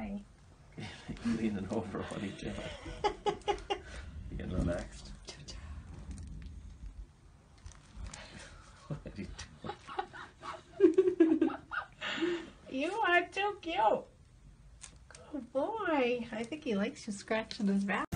Hi. Leaning over, what are you doing? You getting relaxed? What are you doing? You are too cute. Good boy. I think he likes you scratching his back.